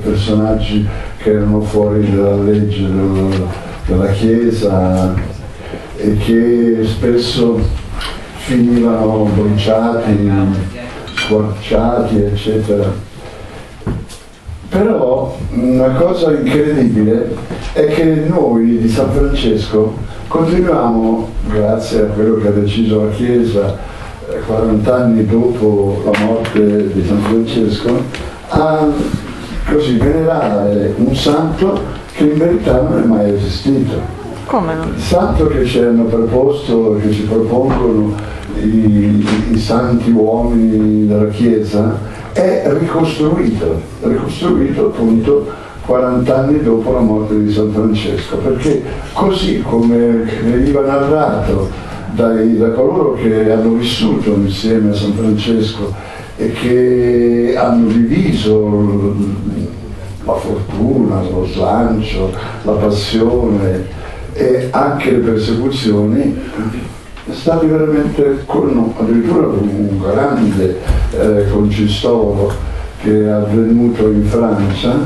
personaggi che erano fuori dalla legge della Chiesa e che spesso finivano bruciati, squarciati, eccetera. Però una cosa incredibile è che noi di San Francesco continuiamo, grazie a quello che ha deciso la Chiesa 40 eh, anni dopo la morte di San Francesco, a così venerare un santo che in verità non è mai esistito. Come no? Il santo che ci hanno proposto, che ci propongono i, i santi uomini della Chiesa, è ricostruito, ricostruito appunto 40 anni dopo la morte di San Francesco, perché così come veniva narrato dai, da coloro che hanno vissuto insieme a San Francesco e che hanno diviso fortuna, lo slancio, la passione e anche le persecuzioni, è stato veramente con, addirittura un grande eh, concistoro che è avvenuto in Francia,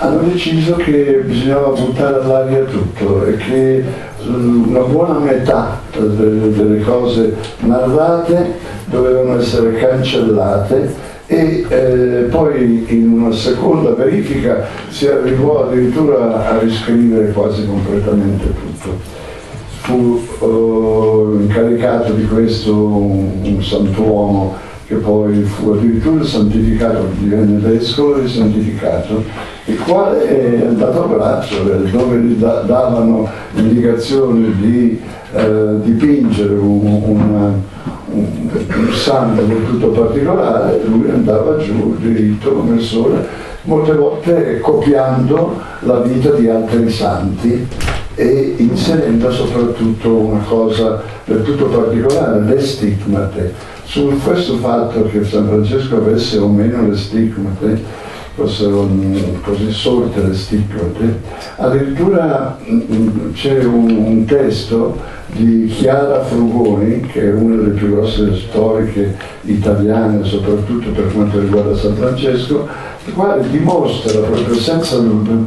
hanno deciso che bisognava buttare all'aria tutto e che una buona metà delle cose narrate dovevano essere cancellate e eh, poi in una seconda verifica si arrivò addirittura a riscrivere quasi completamente tutto. Fu eh, incaricato di questo un, un santuomo che poi fu addirittura santificato, divenne vescovo e santificato, il quale è andato a braccio, dove gli davano indicazioni di eh, dipingere un, una, un, santo del tutto particolare, lui andava giù diritto come il sole, molte volte copiando la vita di altri santi e inserendo soprattutto una cosa del tutto particolare, le stigmate. Su questo fatto che San Francesco avesse o meno le stigmate, fossero così sorte le stigmate, addirittura mm, mm, c'è un, un testo di Chiara Frugoni, che è una delle più grosse storiche italiane, soprattutto per quanto riguarda San Francesco, il quale dimostra proprio senza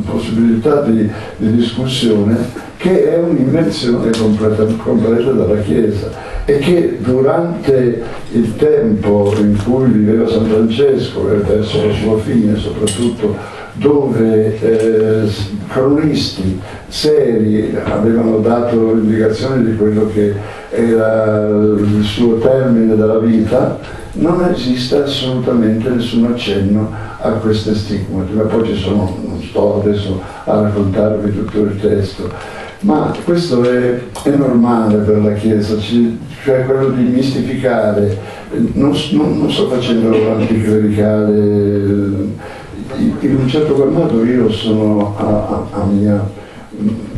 possibilità di, di discussione che è un'invenzione completa, completa dalla Chiesa e che durante il tempo in cui viveva San Francesco e verso la sua fine soprattutto dove eh, cronisti seri avevano dato indicazioni di quello che era il suo termine della vita, non esiste assolutamente nessun accenno a queste stigmate, ma poi ci sono, non sto adesso a raccontarvi tutto il testo, ma questo è, è normale per la Chiesa, cioè quello di mistificare, non, non, non sto facendo l'anticlericale, in un certo qual modo io sono a, a, a mia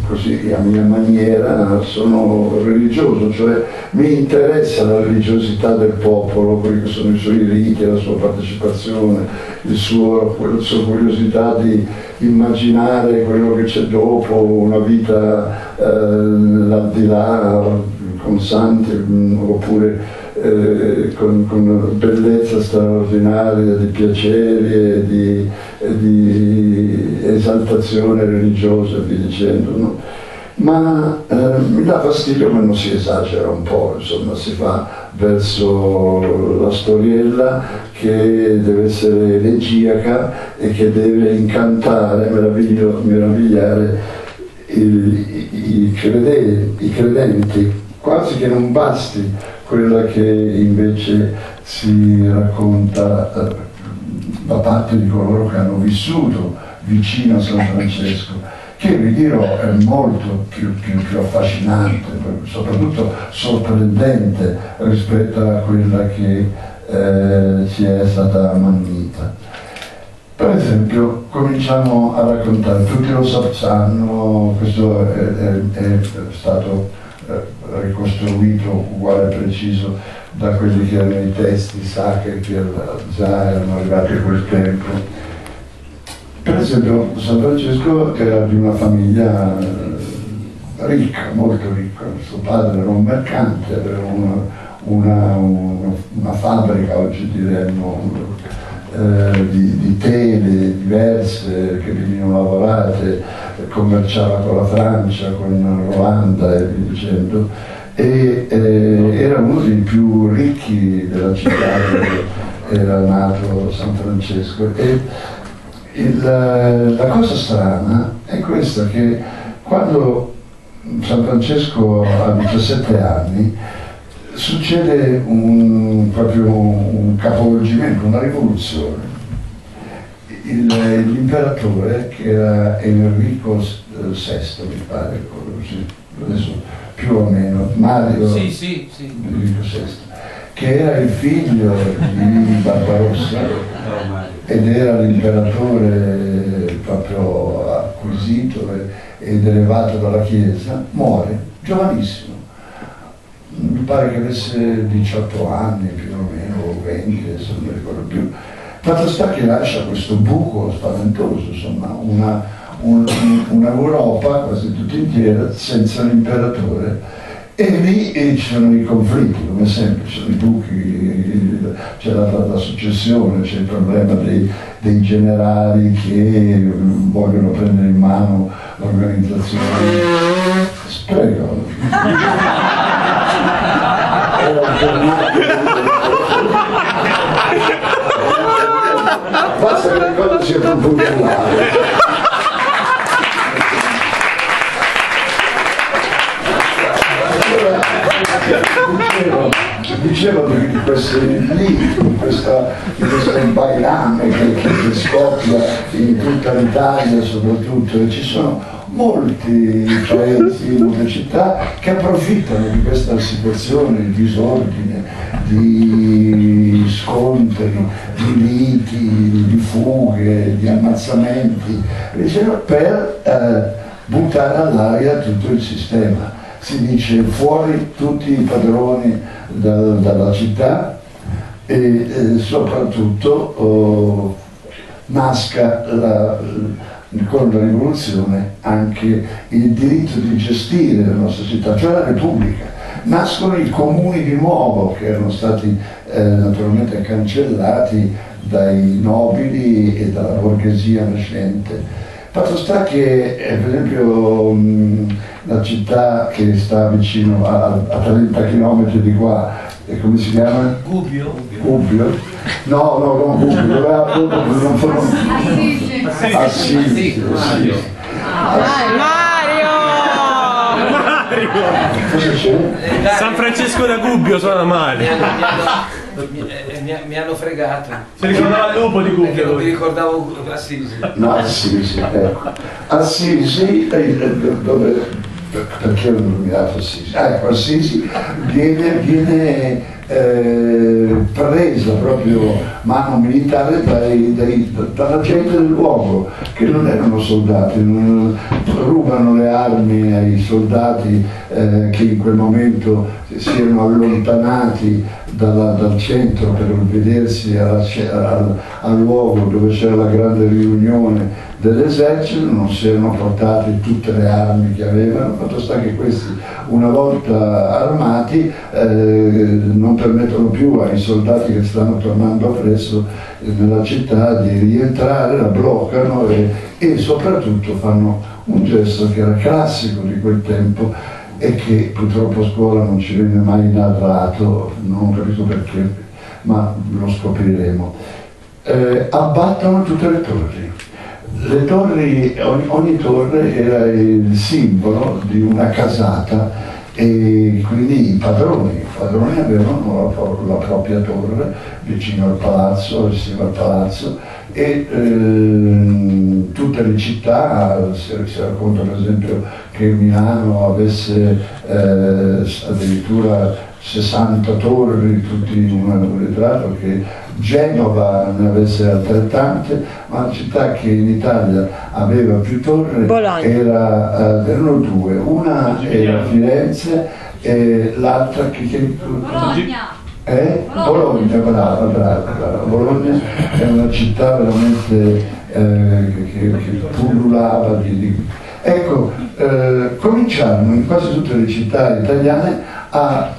così a mia maniera sono religioso, cioè mi interessa la religiosità del popolo, quelli che sono i suoi riti, la sua partecipazione, suo, la sua curiosità di immaginare quello che c'è dopo, una vita eh, all'aldilà con santi oppure eh, con, con, bellezza straordinaria di piaceri e di, e di esaltazione religiosa e via dicendo. No? Ma eh, mi dà fastidio quando si esagera un po', insomma, si va verso la storiella che deve essere elegiaca e che deve incantare, meravigliare i, i, credenti, i credenti, quasi che non basti quella che invece si racconta eh, da parte di coloro che hanno vissuto vicino a San Francesco, che vi dirò è molto più, più, più affascinante, soprattutto sorprendente rispetto a quella che eh, ci è stata ammannita. Per esempio, cominciamo a raccontare, tutti lo sanno, questo è, è, è stato eh, ricostruito uguale preciso da quelli che erano i testi sacri che già erano arrivati a quel tempo. Per esempio San Francesco era di una famiglia ricca, molto ricca, suo padre era un mercante, aveva una, una, una, una fabbrica, oggi diremmo, eh, di, di, tele, diverse che venivano lavorate, commerciava con la Francia, con Ruanda e via dicendo, e eh, era uno dei più ricchi della città era nato San Francesco. E il, la cosa strana è questa che quando San Francesco ha 17 anni succede un, proprio un capovolgimento, una rivoluzione. L'imperatore, che era Enrico VI, mi pare, adesso più o meno, Mario sì, sì, sì. Che era il figlio di Barbarossa ed era l'imperatore proprio acquisito ed elevato dalla Chiesa, muore giovanissimo mi pare che avesse 18 anni più o meno, o 20, adesso non mi ricordo più. Fatto sta che lascia questo buco spaventoso, insomma, una, un, un'Europa quasi tutta intera senza l'imperatore. E lì e ci sono i conflitti, come sempre, ci sono i buchi, c'è la, la successione, c'è il problema dei, dei, generali che vogliono prendere in mano l'organizzazione. Prego. Basta che le cose siano puntuali. Dicevo di queste lì, di questa, questo bailame che, che scoppia in tutta l'Italia soprattutto, ci sono molti paesi, molte città che approfittano di questa situazione di disordine, di scontri, di liti, di fughe, di ammazzamenti, per eh, buttare all'aria tutto il sistema. Si dice fuori tutti i padroni da, dalla città e eh, soprattutto oh, nasca la, con la rivoluzione anche il diritto di gestire la nostra città, cioè la Repubblica. Nascono i comuni di nuovo che erano stati eh, naturalmente cancellati dai nobili e dalla borghesia nascente. Fatto sta che eh, per esempio mh, la città che sta vicino a, a 30 km di qua, e come si chiama? Gubbio. Gubbio? No, no, non Gubbio, non sono... Assisi. Assisi. Assisi. Mario! Mario! Cosa c'è? San Francesco da Gubbio suona male. Mi, eh, mi, mi, hanno fregato. Si ricordava il lupo di Gubbio. Non mi ricordavo Assisi. No, Assisi, ecco. Assisi, dove, perché ho nominato Assisi? Ecco, Assisi viene, viene eh, presa proprio mano militare dai, dai, dalla gente del luogo, che non erano soldati, non, rubano le armi ai soldati eh, che in quel momento si erano allontanati dalla, dal centro per vedersi alla, al, al luogo dove c'era la grande riunione dell'esercito, non si erano portate tutte le armi che avevano, fatto sta che questi una volta armati eh, non permettono più ai soldati che stanno tornando appresso eh, nella città di rientrare, la bloccano e, e soprattutto fanno un gesto che era classico di quel tempo e che purtroppo a scuola non ci viene mai narrato, non ho capito perché, ma lo scopriremo. Eh, abbattono tutte le torri le torri, ogni, ogni torre era il simbolo di una casata e quindi i padroni, i padroni avevano la, la, propria torre vicino al palazzo, vicino al palazzo e eh, tutte le città, si, racconta per esempio che Milano avesse eh, addirittura 60 torri, tutti in una retrato, che Genova ne avesse altrettante, ma la città che in Italia aveva più torri era, uh, erano due, una era Firenze e l'altra che... che Bologna! Eh? Bologna, brava, brava, brava. Bologna è una città veramente eh, che, che pullulava di, di... Ecco, eh, cominciarono in quasi tutte le città italiane a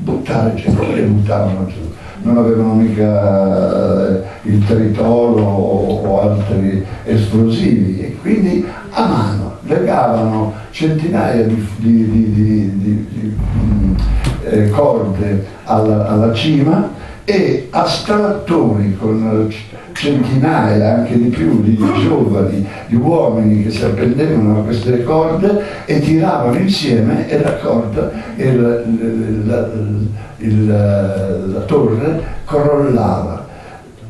buttare gente, le buttavano giù non avevano mica eh, il tritolo o altri esplosivi. E quindi a mano legavano centinaia di, di, di, di mh, eh, corde alla, alla cima e a strattoni con centinaia, anche di più, di giovani, di uomini che si appendevano a queste corde e tiravano insieme e la corda, il, la, il, la torre crollava.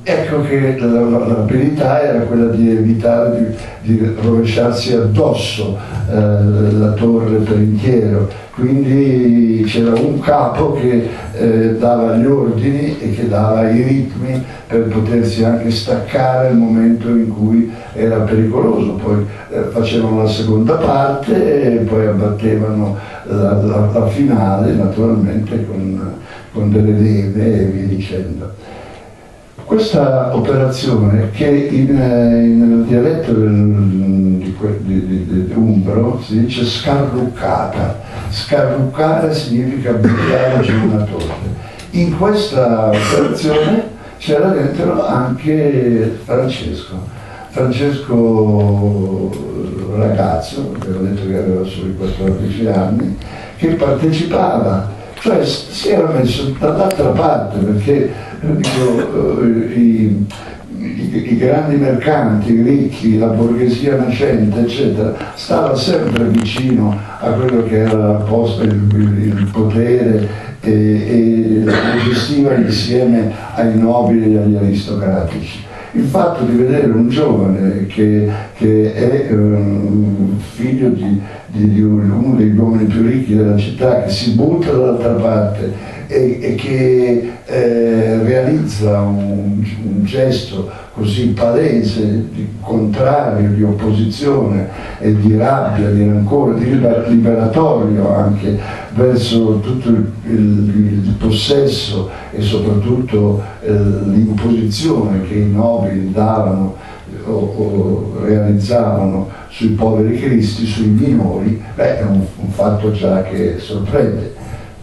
Ecco che l'abilità era quella di evitare di, di rovesciarsi addosso eh, la torre per intero, quindi c'era un capo che eh, dava gli ordini e che dava i ritmi per potersi anche staccare nel momento in cui era pericoloso, poi eh, facevano la seconda parte e poi abbattevano la, la, la finale naturalmente con, con delle leve e via dicendo. Questa operazione che in, nel dialetto del, di, di, di, di, Umbro si dice scarruccata, scarruccare significa buttare giù una torre. In questa operazione c'era dentro anche Francesco, Francesco ragazzo, avevo detto che aveva solo 14 anni, che partecipava, cioè si era messo dall'altra parte perché dico, eh, i, i, grandi mercanti, i ricchi, la borghesia nascente, eccetera, stava sempre vicino a quello che era la posta, il, il potere e, e gestiva insieme ai nobili e agli aristocratici il fatto di vedere un giovane che, che è um, figlio di, di, di, uno degli uomini più ricchi della città, che si butta dall'altra parte e, e che eh, realizza un, un, gesto così palese, di contrario, di opposizione e di rabbia, di rancore, di liberatorio anche verso tutto il, il, il possesso e soprattutto eh, l'imposizione che i nobili davano o, o, realizzavano sui poveri cristi, sui minori, beh, è un, un fatto già che sorprende.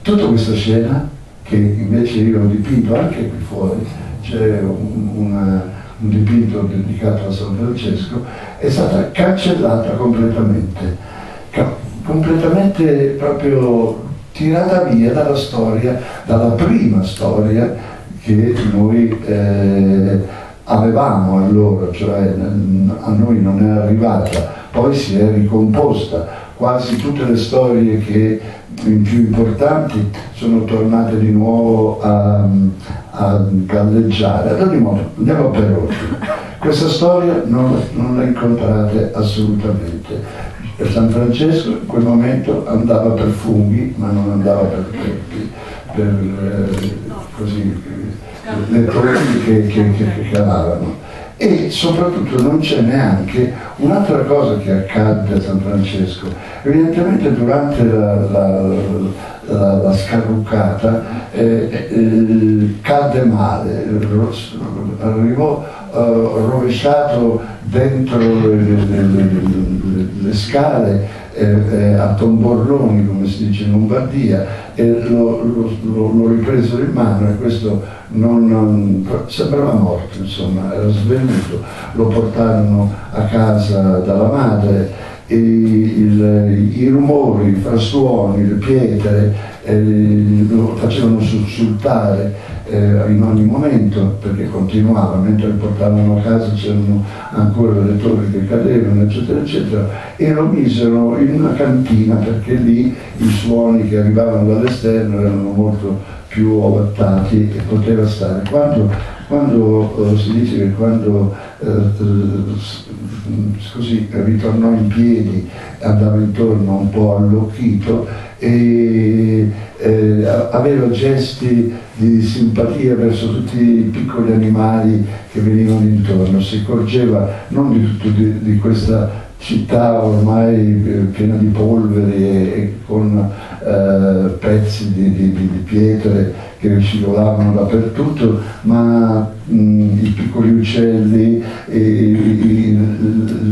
Tutta questa scena che invece io ho dipinto anche qui fuori, c'è un, una, un dipinto dedicato a San Francesco, è stata cancellata completamente, ca completamente proprio tirata via dalla storia, dalla prima storia che noi eh, avevamo allora, cioè a noi non è arrivata, poi si è ricomposta. Quasi tutte le storie che più importanti sono tornate di nuovo a, a galleggiare. Ad ogni modo, andiamo per ordine. Questa storia non, non la incontrate assolutamente. San Francesco in quel momento andava per funghi, ma non andava per, per, per eh, così, le torri che, che, che, che calavano e soprattutto non c'è neanche un'altra cosa che accadde a San Francesco. Evidentemente durante la, la, la, la scarruccata eh, eh, cadde male, arrivò eh, rovesciato dentro le, le, le, le scale eh, eh, a tomborroni, come si dice in Lombardia, e lo, lo, ripresero in mano e questo non, non, sembrava morto, insomma, era svenuto, lo portarono a casa dalla madre e il, i rumori, i frastuoni, le pietre eh, lo facevano sussultare eh, in ogni momento perché continuava, mentre lo portavano a casa c'erano ancora le torri che cadevano, eccetera, eccetera, e lo misero in una cantina perché lì i suoni che arrivavano dall'esterno erano molto più ovattati e poteva stare. Quando, quando eh, si dice che quando eh, così ritornò in piedi, andava intorno un po' allocchito e eh, aveva gesti di simpatia verso tutti i piccoli animali che venivano intorno, si accorgeva non di tutto di, di questa città ormai eh, piena di polveri e, con eh, pezzi di, di, di, pietre che scivolavano dappertutto, ma mh, i piccoli uccelli, i, i,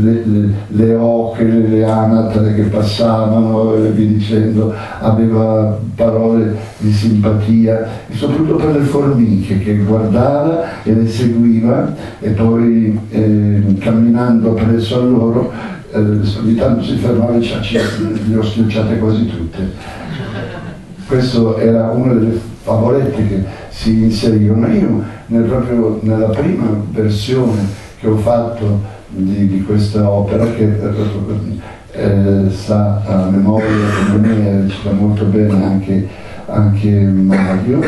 le le, le, le oche, le anatre che passavano e via dicendo, aveva parole di simpatia, e soprattutto per le formiche che guardava e le seguiva e poi eh, camminando presso a loro eh, ogni tanto si fermava e le ho schiacciate quasi tutte. Questo era una delle favolette che si inserivano. Io nel- proprio nella prima versione che ho fatto di, di questa opera, che eh, sta a memoria come me, recita molto bene anche, anche Mario,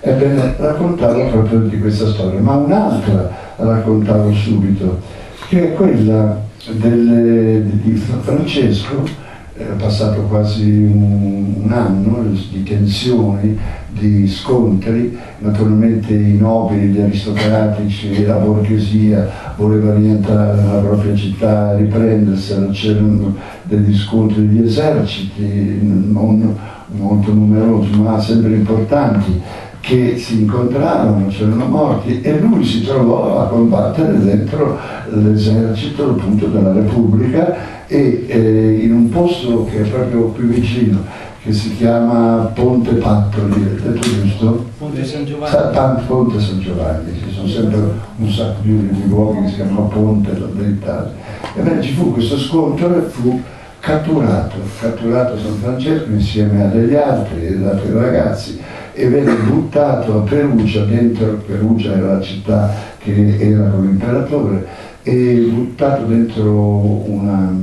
ebbene raccontavo proprio di questa storia, ma un'altra raccontavo subito, che è quella delle- di Francesco è passato quasi un, un anno di tensioni, di scontri, naturalmente i nobili, gli aristocratici, la borghesia voleva rientrare nella propria città, riprendersela, c'erano degli scontri di eserciti, non molto numerosi ma sempre importanti, che si incontravano, c'erano morti e lui si trovò a combattere dentro l'esercito appunto della Repubblica e eh, in un posto che è proprio qui vicino, che si chiama Ponte Pattoli, è detto giusto? Ponte San Sa- Giovanni. Pan- Ponte San Giovanni, ci sono sempre un sacco di, di luoghi che si chiamano Ponte dell'Italia. Ebbene ci fu questo scontro e fu catturato, catturato San Francesco insieme a degli altri, degli altri ragazzi e venne buttato a Perugia, dentro Perugia era la città che era con l'imperatore, e buttato dentro una,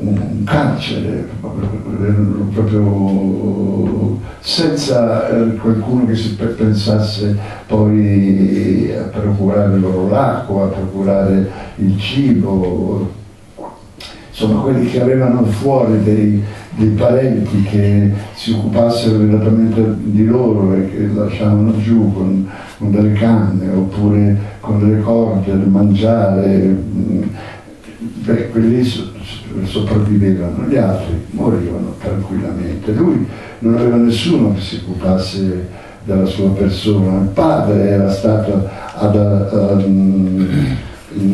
un carcere proprio, senza eh, qualcuno che si pe- pensasse poi a procurare loro l'acqua, a procurare il cibo, insomma quelli che avevano fuori dei, dei parenti che si occupassero direttamente di loro e che lasciavano giù con, con delle canne oppure con delle corde da mangiare, mm, beh, quelli so- sopravvivevano, gli altri morivano tranquillamente. Lui non aveva nessuno che si occupasse della sua persona, il padre era stato ad, ehm,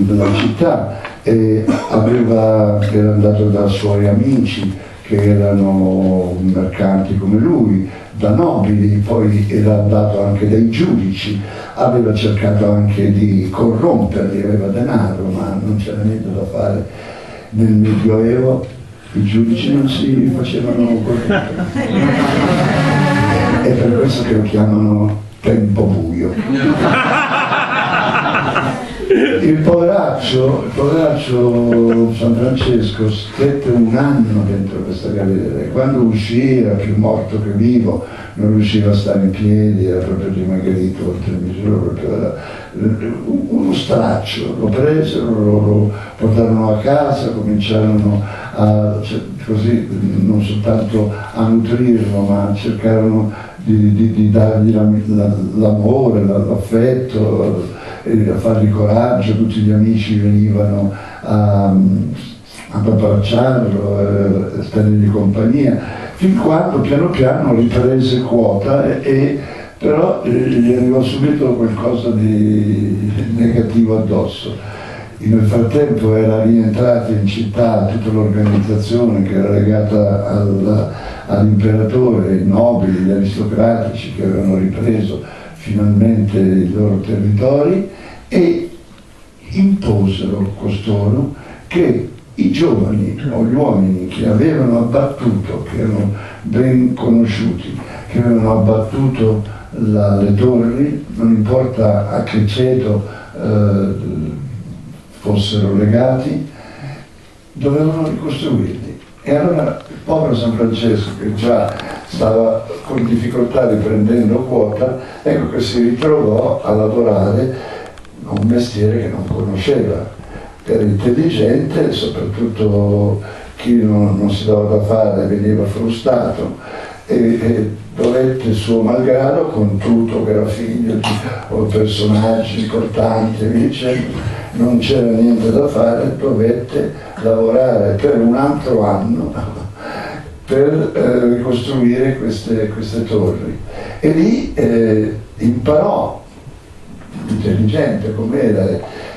nella città e aveva, era andato da suoi amici che erano mercanti come lui, da nobili, poi era andato anche dai giudici, aveva cercato anche di corromperli, aveva denaro, ma non c'era niente da fare. Nel Medioevo i giudici non si facevano corrompere. È per questo che lo chiamano tempo buio. Il poveraccio, il poveraccio San Francesco stette un anno dentro questa galera e quando uscì era più morto che vivo, non riusciva a stare in piedi, era proprio dimagrito oltre misura, proprio era un- uno straccio, lo presero, lo, lo portarono a casa, cominciarono a, cioè, così non soltanto a nutrirlo, ma cercarono di, di- di dargli la- la- l'amore, la- l'affetto, e a fargli coraggio, tutti gli amici venivano a, ad abbracciarlo, eh, a tenergli compagnia, fin quando piano piano riprese quota e, e però eh, gli arrivò subito qualcosa di negativo addosso. Nel frattempo era rientrata in città tutta l'organizzazione che era legata al- all'imperatore, i nobili, gli aristocratici che avevano ripreso finalmente i loro territori e imposero costoro che i giovani o gli uomini che avevano abbattuto, che erano ben conosciuti, che avevano abbattuto la- le torri, non importa a che ceto eh, fossero legati, dovevano ricostruirli. E allora il povero San Francesco, che già stava con difficoltà riprendendo quota, ecco che si ritrovò a lavorare un mestiere che non conosceva. Era intelligente, soprattutto chi non, non si dava da fare veniva frustrato e, e dovette suo malgrado con tutto che era figlio di personaggi importanti dicendo, non c'era niente da fare, dovette lavorare per un altro anno per eh, ricostruire queste, queste torri. E lì eh, imparò intelligente com'era,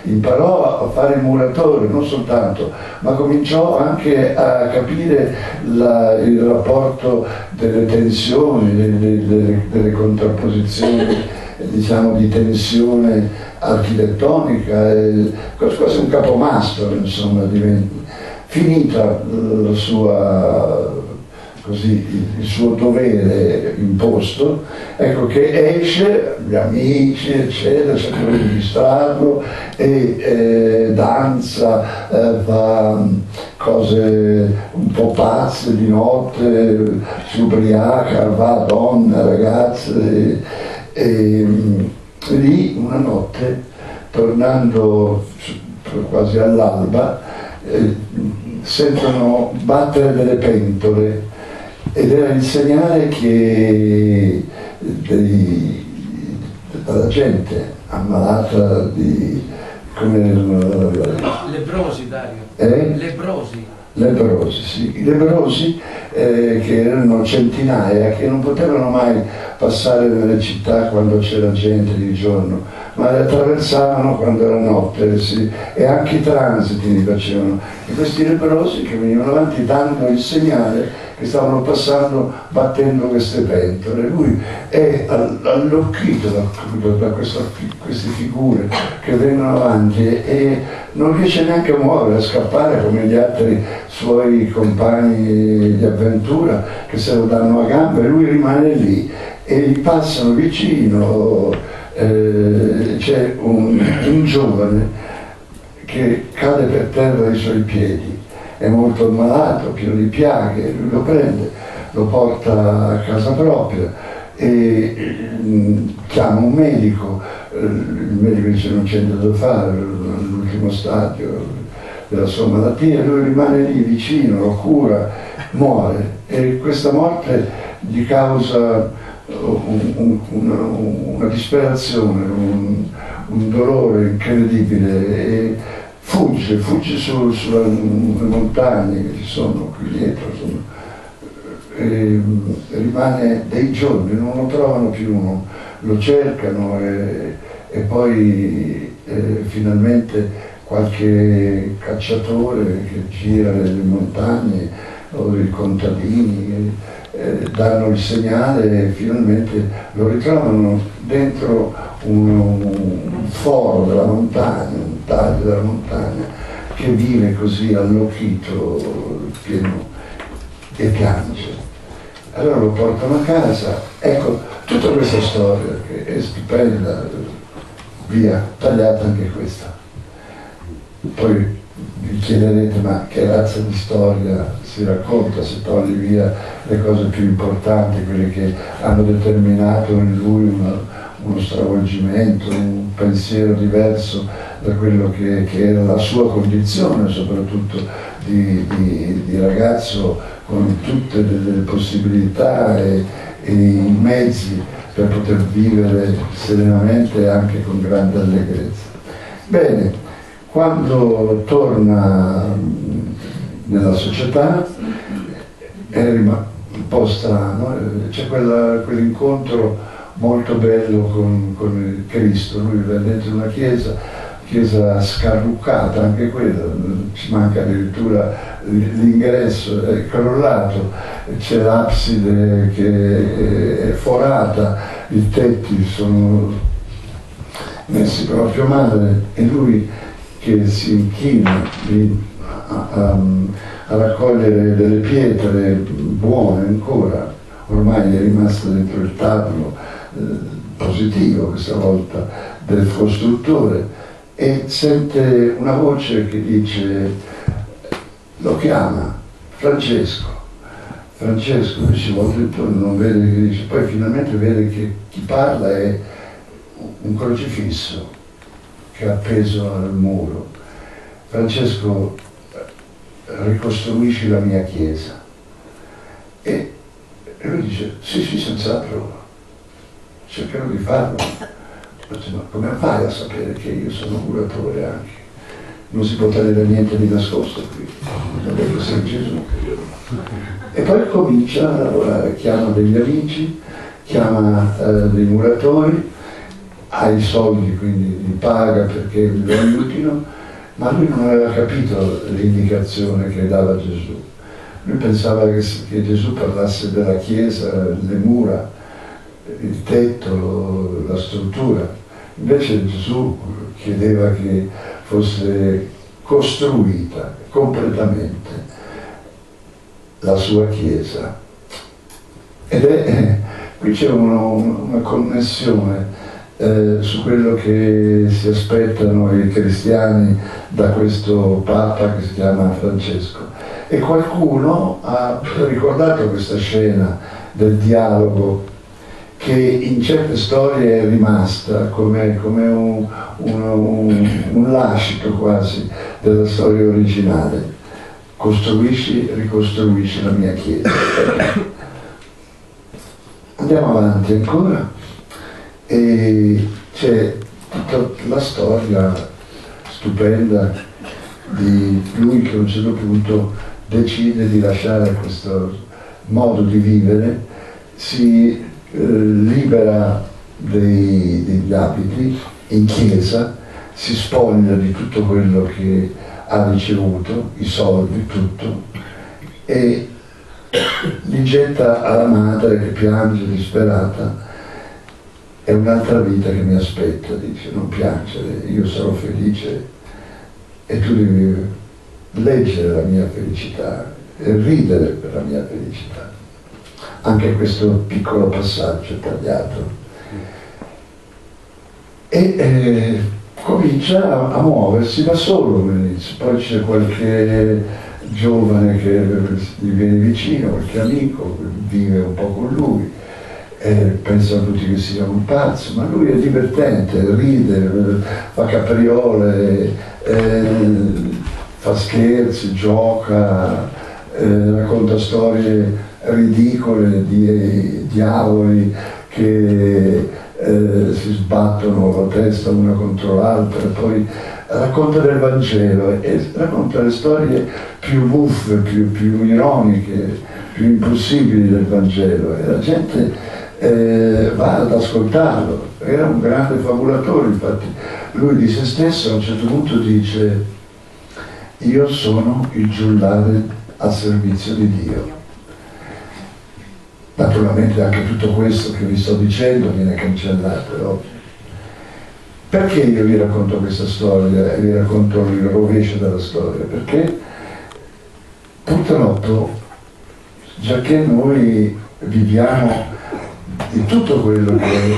imparò a fare il muratore, non soltanto, ma cominciò anche a capire la, il rapporto delle tensioni, delle, delle, delle contrapposizioni, diciamo di tensione architettonica, quasi un capomastro, insomma, diventa. Finita la sua così il suo dovere imposto, ecco che esce, gli amici, eccetera, di distrarlo e eh, danza, eh, fa cose un po' pazze di notte, si ubriaca, va a donne, ragazze e, e lì una notte, tornando quasi all'alba, eh, sentono battere delle pentole ed era il segnale che dei, della gente ammalata di come lebrosi Dario eh? lebrosi lebrosi, sì. Lebrosi eh, che erano centinaia, che non potevano mai passare nelle città quando c'era gente di giorno, ma le attraversavano quando era notte sì, e anche i transiti li facevano. E questi lebrosi che venivano avanti dando il segnale che stavano passando battendo queste pentole. Lui è allocchito da, da questa, queste figure che vengono avanti e non riesce neanche a muovere, a scappare come gli altri suoi compagni di avventura che se lo danno a gambe, lui rimane lì e gli passano vicino, eh, c'è un, un giovane che cade per terra ai suoi piedi è molto ammalato, pieno di piaghe, lui lo prende, lo porta a casa propria e mm, chiama un medico, eh, il medico dice non c'è niente da fare, all'ultimo stadio della sua malattia, lui rimane lì vicino, lo cura, muore. E questa morte gli causa un, un, una, una, disperazione, un, un dolore incredibile. E, fugge, fugge su, sulle montagne che ci sono qui dietro, insomma, e, rimane dei giorni, non lo trovano più, lo cercano e, e poi eh, finalmente qualche cacciatore che gira nelle montagne o i contadini eh, danno il segnale e finalmente lo ritrovano dentro un, un foro della montagna, un taglio della montagna, che vive così allocchito, pieno e piange. Allora lo portano a casa, ecco, tutta questa storia che è stupenda, via, tagliata anche questa. Poi vi chiederete ma che razza di storia si racconta se togli via le cose più importanti, quelle che hanno determinato in lui una, uno stravolgimento, un pensiero diverso da quello che, che era la sua condizione, soprattutto di, di, di ragazzo con tutte le possibilità e, e i mezzi per poter vivere serenamente anche con grande allegrezza. Bene, quando torna nella società è un po' strano, c'è quell'incontro molto bello con, con, Cristo, lui vive dentro una chiesa, chiesa scarruccata, anche quella, ci manca addirittura l'ingresso, è crollato, c'è l'abside che è forata, i tetti sono messi proprio male e lui che si inchina a, a, a raccogliere delle pietre buone ancora, ormai è rimasto dentro il tavolo eh, positivo questa volta del costruttore e sente una voce che dice lo chiama Francesco. Francesco si volta intorno non vede che dice poi finalmente vede che chi parla è un crocifisso che è appeso al muro. Francesco, ricostruisci la mia chiesa. E, lui dice, sì, sì, senz'altro, cercherò di farlo. Ma come fai a sapere che io sono curatore anche? Non si può tenere niente di nascosto qui, detto sei Gesù. E poi comincia a lavorare, chiama degli amici, chiama eh, dei muratori, ha i soldi, quindi li paga perché lo aiutino, ma lui non aveva capito l'indicazione che dava Gesù. Lui pensava che, che Gesù parlasse della Chiesa, le mura, il tetto, la struttura. Invece Gesù chiedeva che fosse costruita completamente la sua Chiesa. Ed è, qui c'è uno, una connessione eh, su quello che si aspettano i cristiani da questo Papa che si chiama Francesco. E qualcuno ha ricordato questa scena del dialogo che in certe storie è rimasta come, come un, un, un, un lascito quasi della storia originale. Costruisci, ricostruisci la mia chiesa. Andiamo avanti ancora e c'è tutta la storia stupenda di lui che a un certo punto decide di lasciare questo modo di vivere, si eh, libera dei, degli abiti in chiesa, si spoglia di tutto quello che ha ricevuto, i soldi, tutto, e li getta alla madre che piange disperata è un'altra vita che mi aspetta, dice, non piangere, io sarò felice e tu devi leggere la mia felicità e ridere per la mia felicità. Anche questo piccolo passaggio tagliato. E eh, comincia a, a, muoversi da solo all'inizio, poi c'è qualche giovane che gli viene vicino, qualche amico, vive un po' con lui eh, pensano tutti che sia un pazzo, ma lui è divertente, ride, fa capriole, eh, fa scherzi, gioca, eh, racconta storie ridicole di diavoli che eh, si sbattono la testa una contro l'altra, poi racconta del Vangelo e racconta le storie più buffe, più, più ironiche, più impossibili del Vangelo. E la gente eh, va ad ascoltarlo. Era un grande fabulatore, infatti lui di se stesso a un certo punto dice io sono il giullare al servizio di Dio. Naturalmente anche tutto questo che vi sto dicendo viene cancellato, no? Perché io vi racconto questa storia e vi racconto il rovescio della storia? Perché purtroppo, già che noi viviamo di tutto quello che è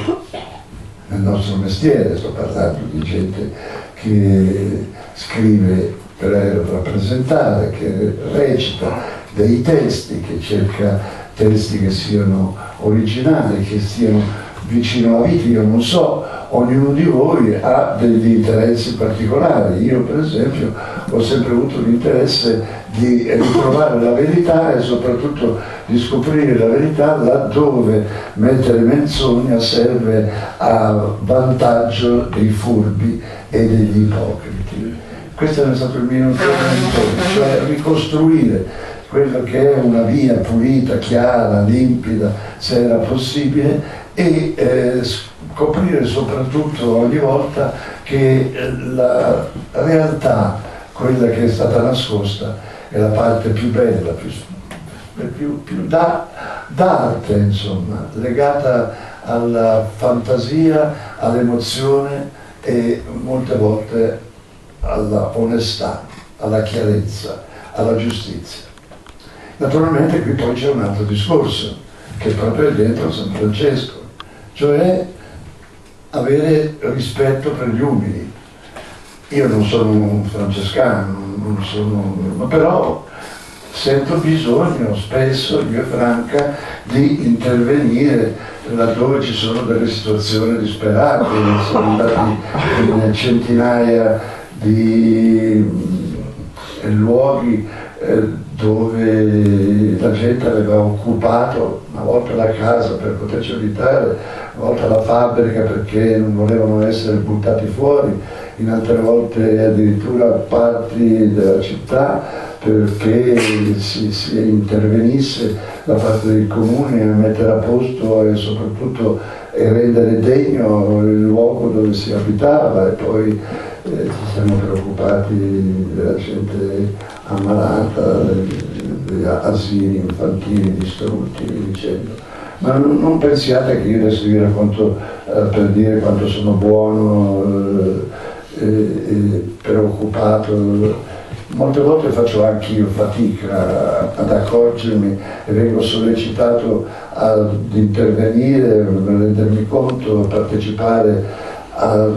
nel nostro mestiere, sto parlando di gente che scrive per rappresentare, che recita dei testi, che cerca testi che siano originali, che stiano vicino alla vita, io non so, ognuno di voi ha degli interessi particolari, io per esempio ho sempre avuto l'interesse di ritrovare la verità e soprattutto di scoprire la verità laddove mettere menzogna serve a vantaggio dei furbi e degli ipocriti. Questo è stato il mio intervento, cioè ricostruire quello che è una via pulita, chiara, limpida, se era possibile, e eh, scoprire soprattutto ogni volta che eh, la realtà, quella che è stata nascosta, è la parte più bella, più, più, più d'arte, insomma, legata alla fantasia, all'emozione e molte volte alla onestà, alla chiarezza, alla giustizia. Naturalmente qui poi c'è un altro discorso che proprio è dentro San Francesco, cioè avere rispetto per gli umili. Io non sono un francescano, non sono, però sento bisogno spesso, io e Franca, di intervenire laddove ci sono delle situazioni disperate, siamo andati in centinaia di eh, luoghi eh, dove la gente aveva occupato una volta la casa per poterci abitare, una volta la fabbrica perché non volevano essere buttati fuori, in altre volte addirittura parti della città perché si, si intervenisse da parte dei comuni a mettere a posto e soprattutto e rendere degno il luogo dove si abitava. E poi eh, ci siamo preoccupati della gente ammalata, degli asili infantili distrutti, dicendo. Ma non, non, pensiate che io adesso vi racconto eh, per dire quanto sono buono eh, e preoccupato molte volte faccio anche io fatica ad accorgermi e vengo sollecitato ad intervenire, a rendermi conto, a partecipare a,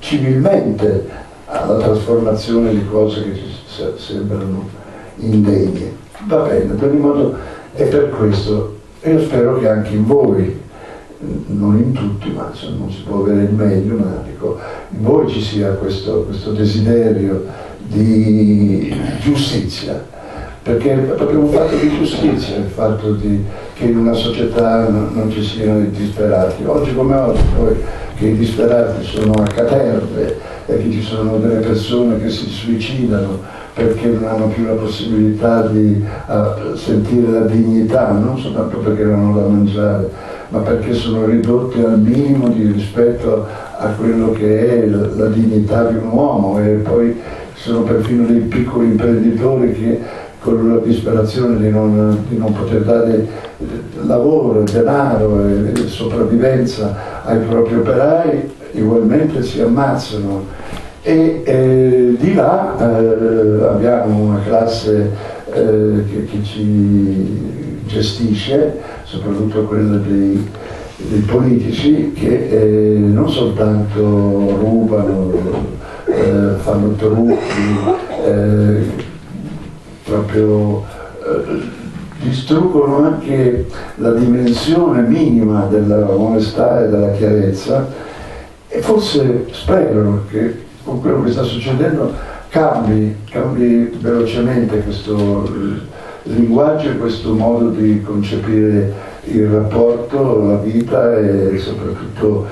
civilmente alla trasformazione di cose che ci sembrano indegne. Va bene, ad ogni modo è per questo. E io spero che anche in voi, non in tutti, ma insomma, non si può avere il meglio, ma dico, in voi ci sia questo, questo desiderio di giustizia, perché è proprio un fatto di giustizia il fatto di, che in una società non, non, ci siano i disperati. Oggi come oggi poi che i disperati sono a caterve e che ci sono delle persone che si suicidano perché non hanno più la possibilità di uh, sentire la dignità, non soltanto perché non hanno da mangiare, ma perché sono ridotti al minimo di rispetto a quello che è la, la dignità di un uomo. E poi sono perfino dei piccoli imprenditori che con la disperazione di non, di non poter dare eh, lavoro, denaro e sopravvivenza ai propri operai, ugualmente si ammazzano. E eh, di là eh, abbiamo una classe eh, che, che, ci gestisce, soprattutto quella dei, dei politici, che eh, non soltanto rubano, eh, fanno trucchi, eh, proprio distruggono anche la dimensione minima della onestà e della chiarezza e forse sperano che con quello che sta succedendo cambi, cambi velocemente questo linguaggio e questo modo di concepire il rapporto, la vita e soprattutto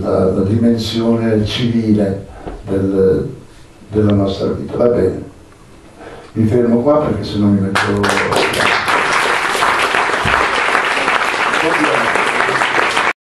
la, la dimensione civile del, della nostra vita. Va bene, mi fermo qua perché se no mi metto...